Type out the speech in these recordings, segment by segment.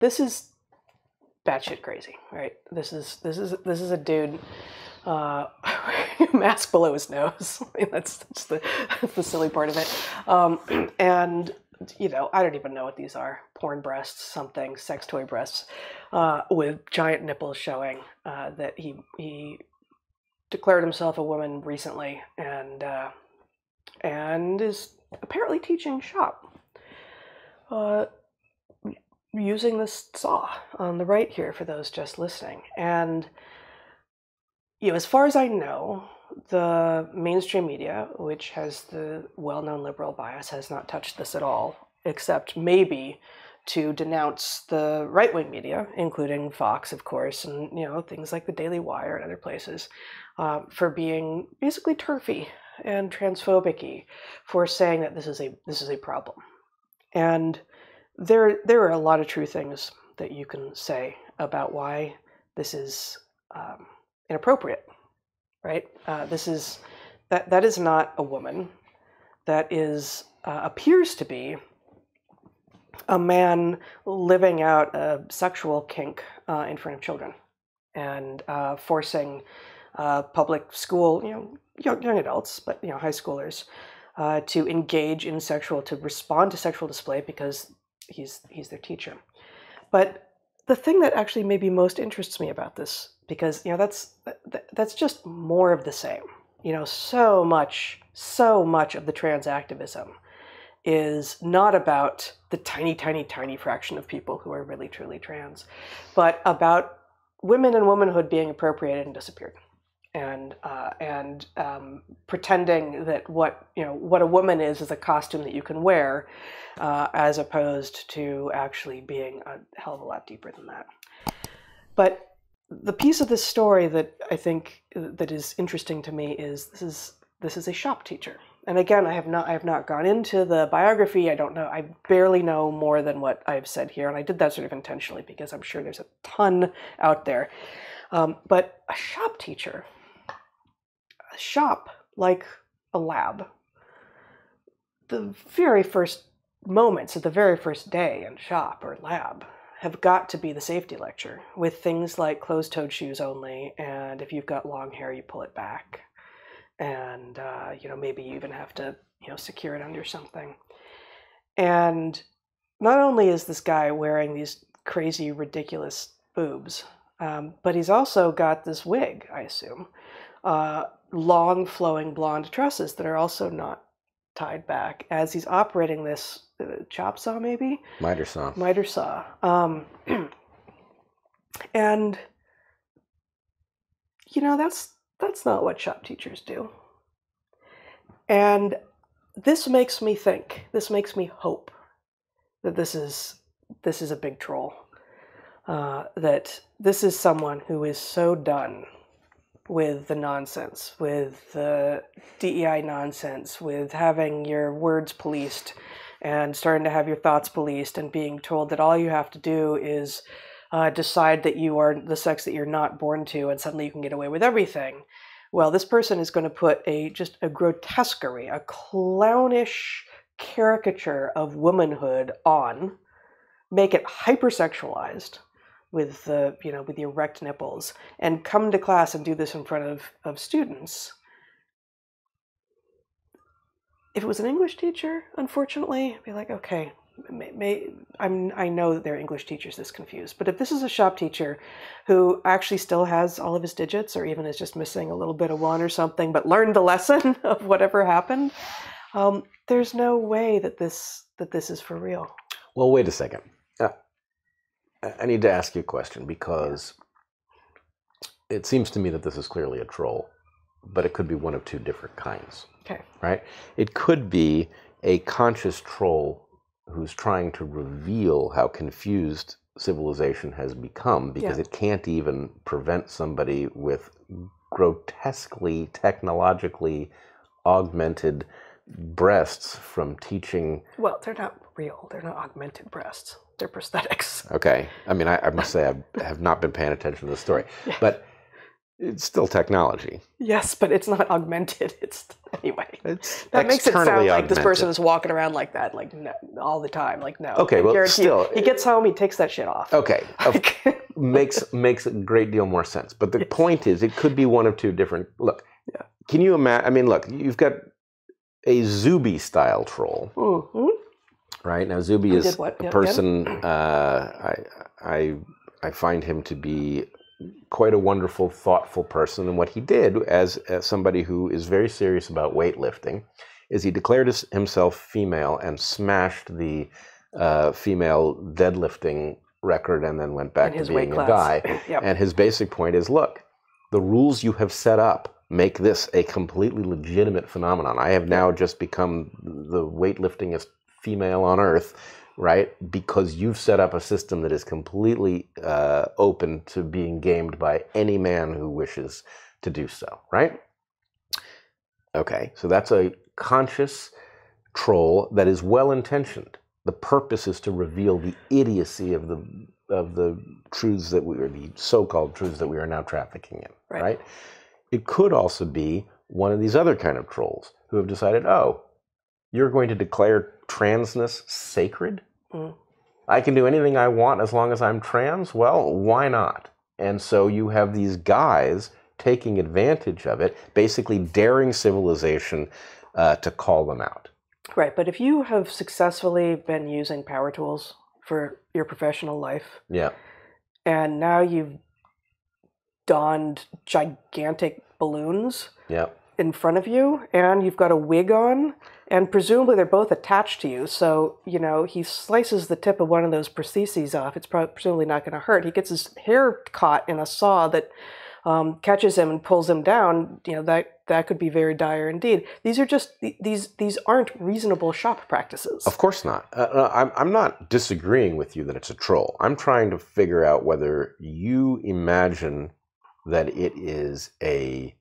this is batshit crazy, right? This is this is this is a dude uh, mask below his nose. That's, that's the that's the silly part of it. Um, and you know, I don't even know what these are. Porn breasts, something, sex toy breasts, uh, with giant nipples showing. Uh, that he he declared himself a woman recently, and uh, and is apparently teaching shop. Uh, using this saw on the right here for those just listening. And you know, as far as I know, the mainstream media, which has the well-known liberal bias, has not touched this at all, except maybe to denounce the right-wing media, including Fox, of course, and you know things like the Daily Wire and other places, uh, for being basically TERFy and transphobic for saying that this is a this is a problem. And there there are a lot of true things that you can say about why this is um, inappropriate, right? Uh, this is that that is not a woman. That is uh, appears to be a man living out a sexual kink uh, in front of children and uh, forcing uh, public school, you know, young, young adults, but you know, high schoolers, uh, to engage in sexual, to respond to sexual display because he's he's their teacher. But the thing that actually maybe most interests me about this, because you know that's that's just more of the same. You know, so much, so much of the trans activism is not about the tiny, tiny, tiny fraction of people who are really truly trans, but about women and womanhood being appropriated and disappeared and uh, and um, pretending that what you know what a woman is is a costume that you can wear, uh, as opposed to actually being a hell of a lot deeper than that. But the piece of this story that I think that is interesting to me is this is this is a shop teacher. And again, I have not I have not gone into the biography. I don't know. I barely know more than what I've said here, and I did that sort of intentionally because I'm sure there's a ton out there. Um, but a shop teacher shop like a lab. The very first moments of the very first day in shop or lab have got to be the safety lecture with things like closed toed shoes only, and if you've got long hair, you pull it back. And, uh, you know, maybe you even have to, you know, secure it under something. And not only is this guy wearing these crazy, ridiculous boobs, um, but he's also got this wig, I assume, uh, long flowing blonde tresses that are also not tied back as he's operating this uh, chop saw maybe? Miter saw. Miter saw. Um, and you know that's that's not what shop teachers do. And this makes me think this makes me hope that this is this is a big troll uh, that this is someone who is so done with the nonsense, with the DEI nonsense, with having your words policed and starting to have your thoughts policed and being told that all you have to do is uh, decide that you are the sex that you're not born to and suddenly you can get away with everything. Well, this person is going to put a just a grotesquerie, a clownish caricature of womanhood on, make it hypersexualized, with the you know with erect nipples and come to class and do this in front of, of students if it was an english teacher unfortunately I'd be like okay may, may, I'm, I know that there are English teachers this confused, but if this is a shop teacher who actually still has all of his digits or even is just missing a little bit of one or something, but learned the lesson of whatever happened, um, there's no way that this that this is for real. Well, wait a second. I need to ask you a question because it seems to me that this is clearly a troll, but it could be one of two different kinds. Okay. Right? It could be a conscious troll who's trying to reveal how confused civilization has become because yeah. it can't even prevent somebody with grotesquely technologically augmented breasts from teaching. Well, they're not real. They're not augmented breasts. They're prosthetics. Okay. I mean, I, I must say I have not been paying attention to the story, but It's still technology. Yes, but it's not augmented. It's anyway. It's That makes it sound like this person is walking around like that, like no, all the time. Like no. Okay, I well, still- you, he gets home, he takes that shit off. Okay, Like, makes makes a great deal more sense. But the point is, it could be one of two different. Look, Yeah. can you imagine? I mean, look, you've got a Zuby style troll, mhm. Right? Now, Zuby is what? a Yeah, person. Uh, I I I find him to be quite a wonderful, thoughtful person. And what he did, as, as somebody who is very serious about weightlifting, is he declared his, himself female and smashed the uh, female deadlifting record, and then went back to being a guy. Yep. And his basic point is look, the rules you have set up make this a completely legitimate phenomenon. I have now just become the weightliftingest female on earth, right? Because you've set up a system that is completely uh, open to being gamed by any man who wishes to do so, right? Okay, so that's a conscious troll that is well intentioned. The purpose is to reveal the idiocy of the of the truths that we are the so-called truths that we are now trafficking in, Right. right? It could also be one of these other kind of trolls who have decided, oh, you're going to declare transness sacred? Mm. I can do anything I want as long as I'm trans? Well, why not? And so you have these guys taking advantage of it, basically daring civilization uh, to call them out. Right, but if you have successfully been using power tools for your professional life, Yeah. and now you've donned gigantic balloons Yeah. In front of you, and you've got a wig on, and presumably they're both attached to you. So you know he slices the tip of one of those prostheses off. It's prob- presumably not going to hurt. He gets his hair caught in a saw that um, catches him and pulls him down. You know that that could be very dire indeed. These are just these these aren't reasonable shop practices. Of course not. Uh, uh, I'm, I'm not disagreeing with you that it's a troll. I'm trying to figure out whether you imagine that it is a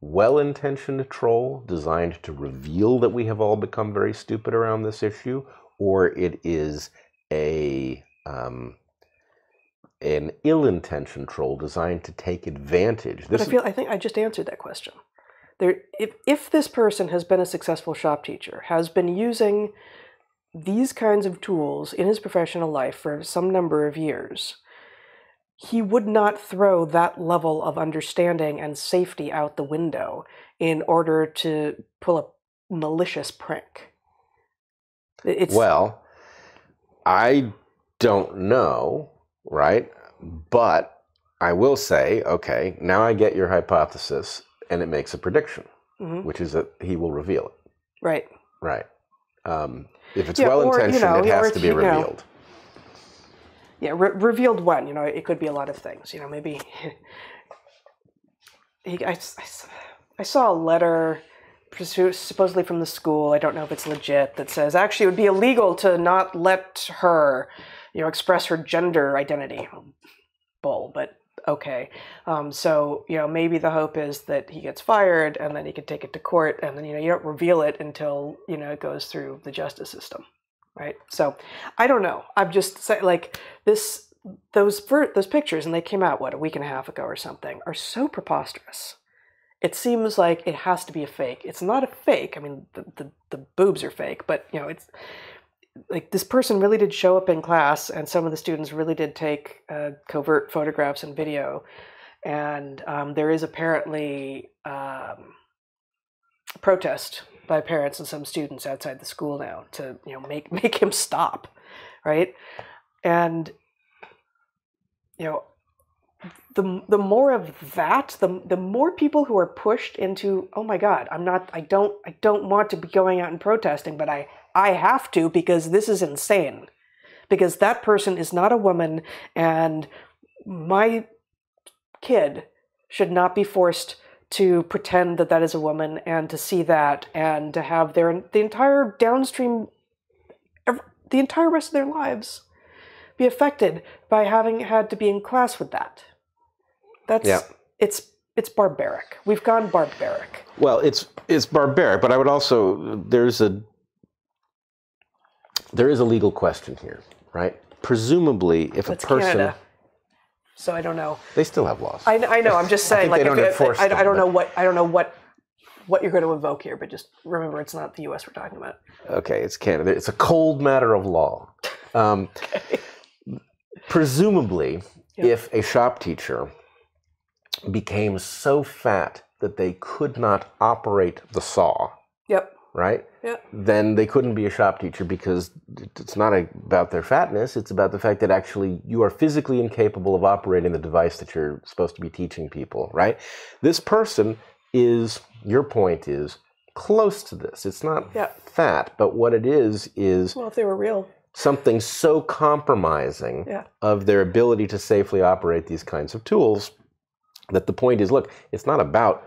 well intentioned troll designed to reveal that we have all become very stupid around this issue, or it is a. Um, an ill-intentioned troll designed to take advantage. But I feel I think I just answered that question. There, if if this person has been a successful shop teacher, has been using these kinds of tools in his professional life for some number of years, he would not throw that level of understanding and safety out the window in order to pull a malicious prank. It's Well, I don't know, right? But I will say, okay, now I get your hypothesis, and it makes a prediction, Mhm. which is that he will reveal it, right. right? Um, if it's Yeah, well intentioned, know, it has to be you know, revealed. Yeah, re- revealed one. You know, it could be a lot of things. You know, maybe he, I, I I saw a letter, supposedly from the school. I don't know if it's legit. That says actually it would be illegal to not let her, you know, express her gender identity. Bull, but okay. Um, so you know, maybe the hope is that he gets fired, and then he can take it to court, and then you know you don't reveal it until you know it goes through the justice system, right? So I don't know. I'm just saying, like this, those those pictures, and they came out what a week and a half ago or something, are so preposterous. It seems like it has to be a fake. It's not a fake. I mean, the the, the boobs are fake, but you know, it's like this person really did show up in class, and some of the students really did take uh, covert photographs and video, and um, there is apparently um, protest by parents and some students outside the school now to you know make make him stop, right? And you know the the more of that the the more people who are pushed into oh my god I'm not I don't I don't want to be going out and protesting but I I have to because this is insane because that person is not a woman and my kid should not be forced to pretend that that is a woman and to see that and to have their the entire downstream the entire rest of their lives be affected by having had to be in class with that that's Yeah. it's it's barbaric we've gone barbaric Well, it's it's barbaric, but I would also there's a there is a legal question here, right? Presumably, if That's a person Canada. So I don't know. They still have laws. I, I know. I'm just saying. like, they don't if- enforce I, I, them, I don't know what I don't know what what you're going to invoke here, but just remember, it's not the U.S. we're talking about. Okay, it's Canada. It's a cold matter of law. Um, Presumably, Yep. if a shop teacher became so fat that they could not operate the saw. Right? Yep. Then they couldn't be a shop teacher because it's not about their fatness. It's about the fact that actually you are physically incapable of operating the device that you're supposed to be teaching people, right? This person is, your point is, close to this. It's not Yep. fat, but what it is is Well, if they were real, something so compromising Yeah. of their ability to safely operate these kinds of tools that the point is look it's not about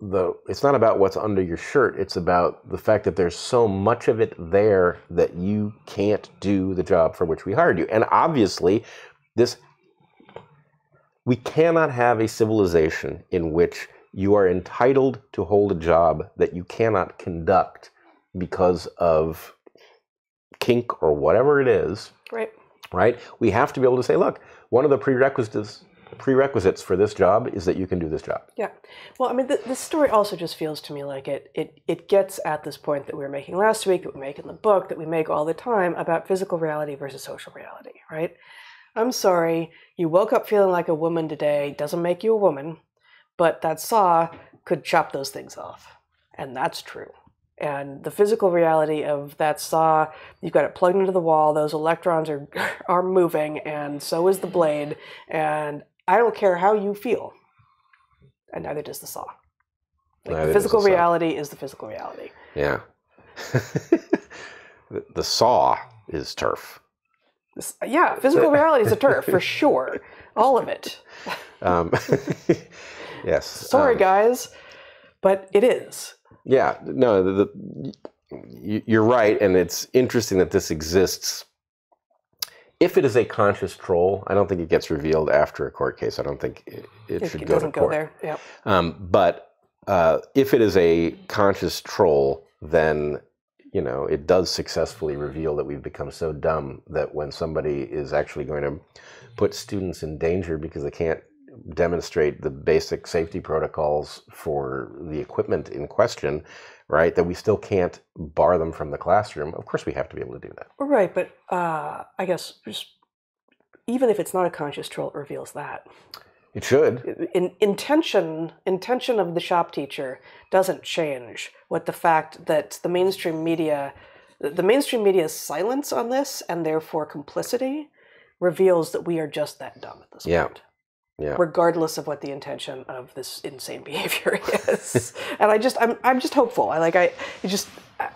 the it's not about what's under your shirt it's about the fact that there's so much of it there that you can't do the job for which we hired you and obviously this we cannot have a civilization in which you are entitled to hold a job that you cannot conduct because of kink or whatever it is, right? right? We have to be able to say, look, one of the prerequisites prerequisites for this job is that you can do this job. Yeah. Well, I mean, th- this story also just feels to me like it, it it gets at this point that we were making last week, that we make in the book, that we make all the time about physical reality versus social reality, right? I'm sorry, you woke up feeling like a woman today doesn't make you a woman, but that saw could chop those things off, and that's true. And the physical reality of that saw, you've got it plugged into the wall. Those electrons are are moving, and so is the blade. And I don't care how you feel, and neither does the saw. Like the physical the saw. reality is the physical reality. Yeah. the, saw is TERF. This- yeah, physical reality is a TERF for sure. All of it. Um, yes. Sorry, um, guys, but it is. Yeah, no, the, the, you're right, and it's interesting that this exists. If it is a conscious troll, I don't think it gets revealed after a court case. I don't think it, it should it go doesn't to go there. Yeah. Um, but uh, if it is a conscious troll, then you know it does successfully reveal that we've become so dumb that when somebody is actually going to put students in danger because they can't demonstrate the basic safety protocols for the equipment in question, right? That we still can't bar them from the classroom. Of course, we have to be able to do that. Right, but uh, I guess just even if it's not a conscious troll, it reveals that. It should. in, intention intention of the shop teacher doesn't change what the fact that the mainstream media the mainstream media's silence on this and therefore complicity reveals that we are just that dumb at this Yeah. point Yeah. regardless of what the intention of this insane behavior is and i just i'm i'm just hopeful i like i it just I,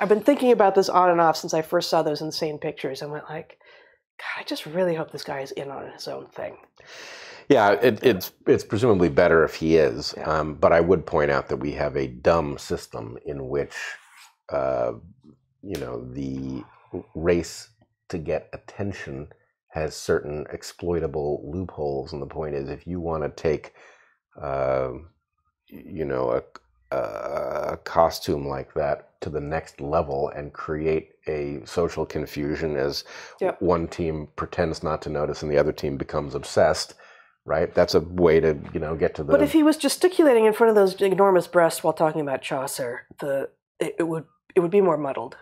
i've been thinking about this on and off since i first saw those insane pictures and went like god i just really hope this guy is in on his own thing Yeah, it, it's it's presumably better if he is. Yeah. Um, but I would point out that we have a dumb system in which, uh, you know, the race to get attention has certain exploitable loopholes. And the point is, if you want to take, uh, you know, a, a costume like that to the next level and create a social confusion as Yep. one team pretends not to notice and the other team becomes obsessed right that's a way to you know get to the But if he was gesticulating in front of those enormous breasts while talking about Chaucer, the it, it would it would be more muddled.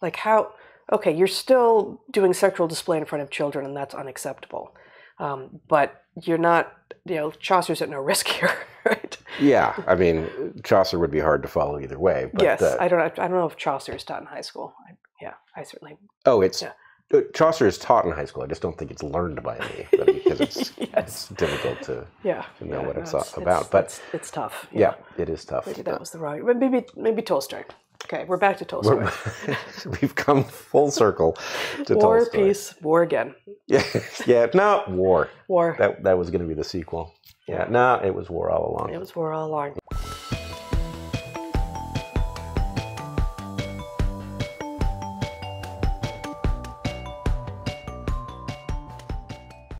Like how? Okay, you're still doing sexual display in front of children, and that's unacceptable. Um, but you're not. You know, Chaucer's at no risk here, right? yeah i mean chaucer would be hard to follow either way but yes, uh, I don't. I don't know if Chaucer is taught in high school. I, yeah, I certainly. oh it's Yeah. uh, chaucer is taught in high school i just don't think it's learned by me because it's, Yes. it's difficult to Yeah, To know yeah, what no, it's a- about, but- it's, it's tough. yeah, it is tough maybe that was the wrong. but Maybe maybe Tolstoy. Okay, we're back to Tolstoy. We've come full circle to War, Tolstoy. peace, war again. Yeah, yeah. No, war. War. That that was going to be the sequel. Yeah. No, it was war all along. It was war all along.